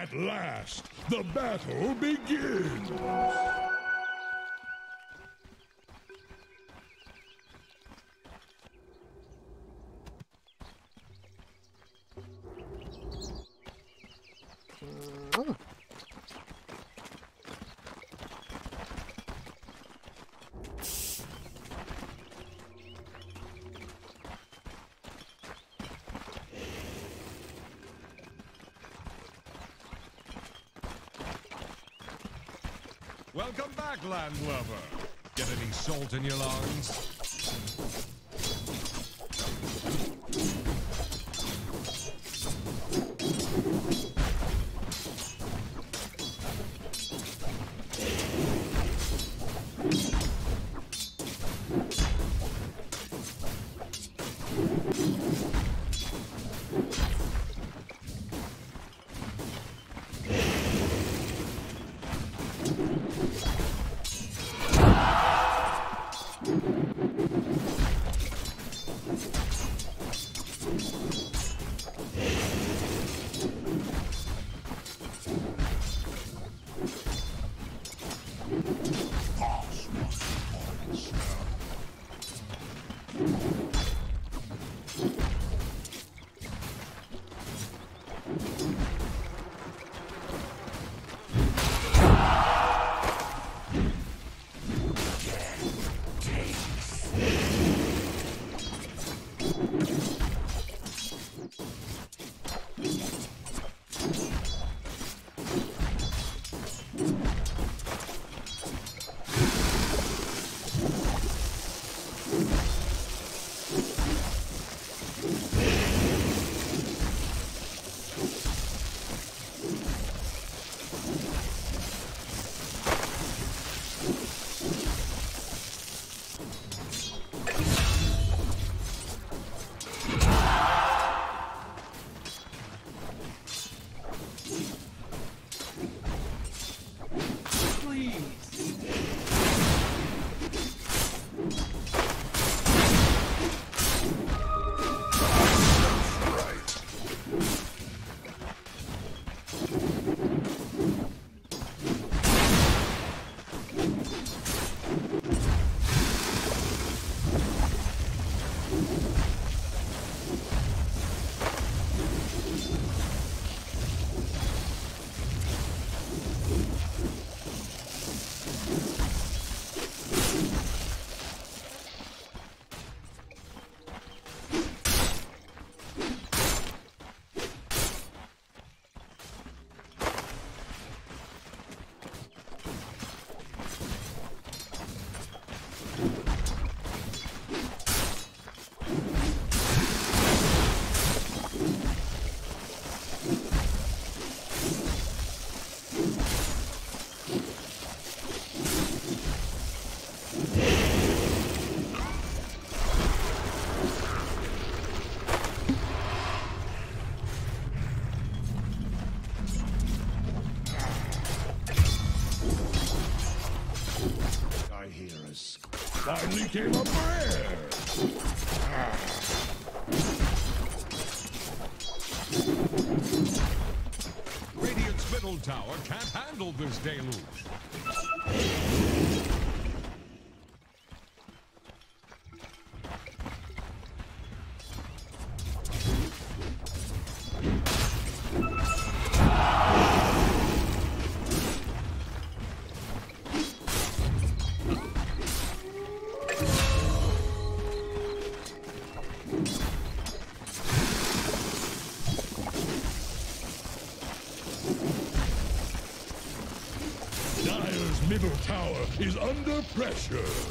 At last, the battle begins! Back, landlubber. Get any salt in your lungs? Sc- Finally came a prayer! Radiant's middle tower can't handle this deluge. Regeneration.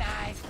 Nice.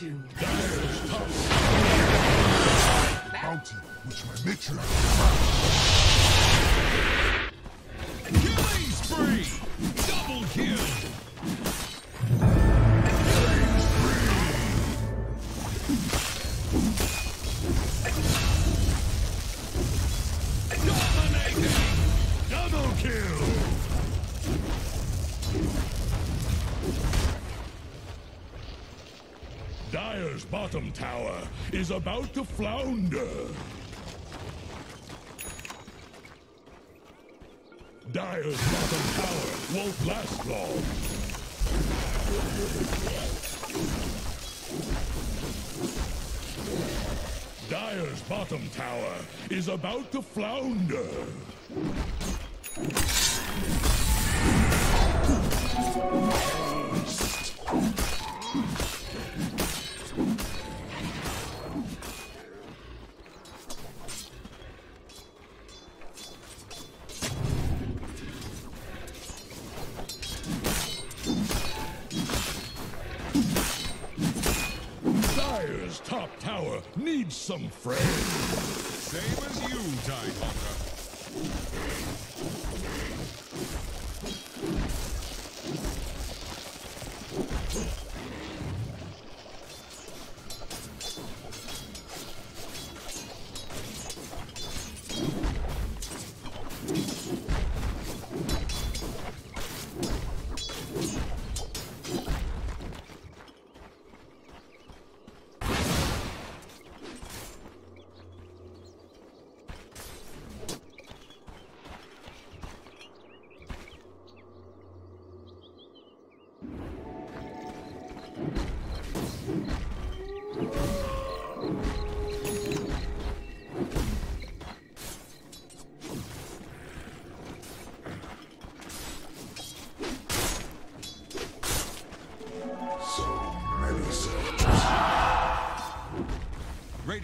Do. Bounty, which my matriarch Killing spree! Double kill! Dominating! Bottom tower is about to flounder. Dire's bottom tower won't last long. Dire's bottom tower is about to flounder. Needs some friends. Same as you, Tidehawker. So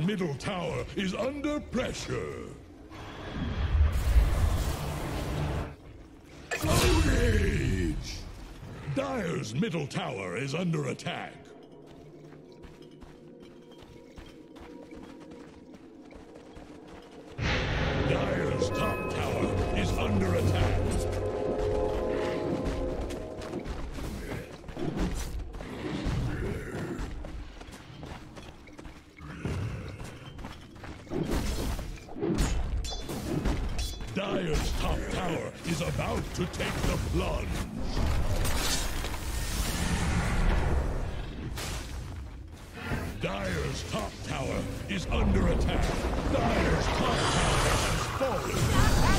Middle tower is under pressure. Ownage! Dire's middle tower is under attack. Dire's top tower is about to take the plunge. Dire's top tower is under attack. Dire's top tower has fallen.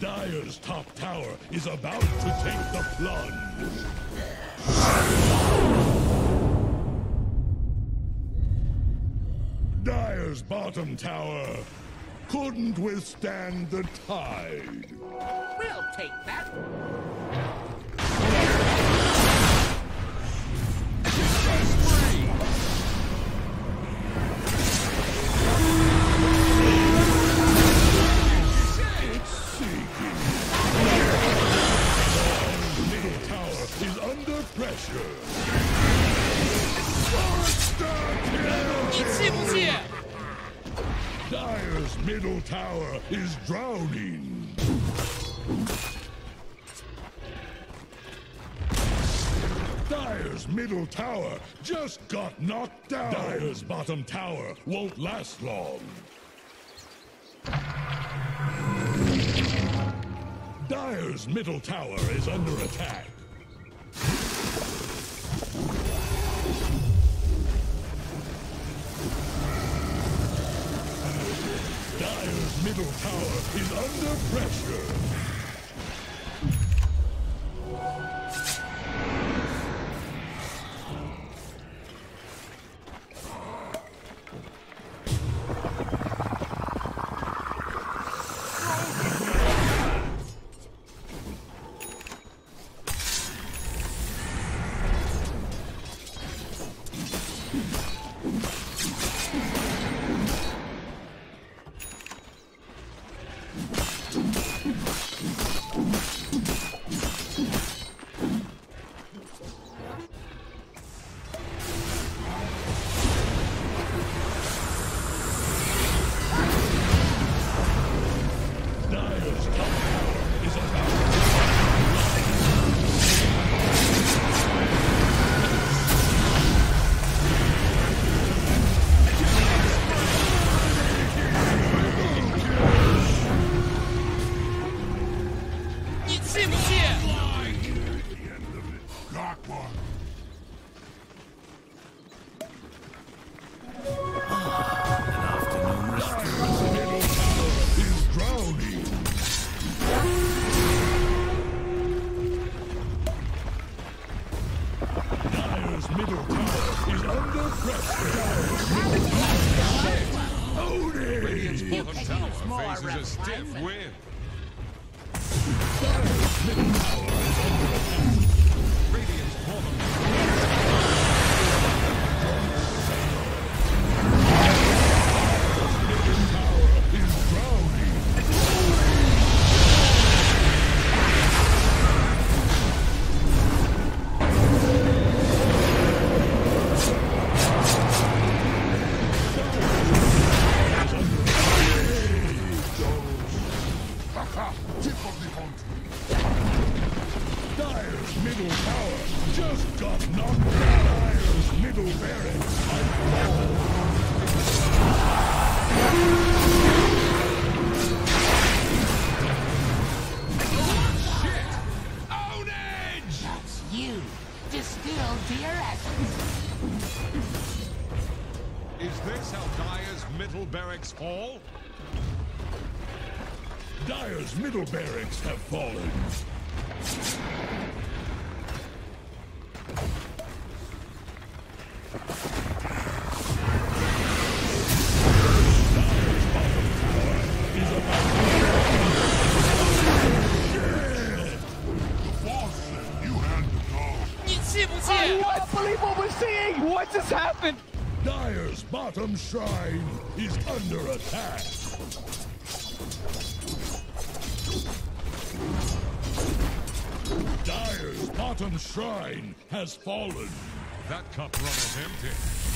Dire's top tower is about to take the plunge. Dire's bottom tower couldn't withstand the tide. We'll take that. Pressure. Dire's middle tower is drowning. Dire's middle tower just got knocked down. Dire's bottom tower won't last long. Dire's middle tower is under attack. Middle tower is under pressure. 气？can't believe what we're seeing! What just happened? Dire's bottom shrine is under attack. Bottom shrine has fallen. That cup runneth empty.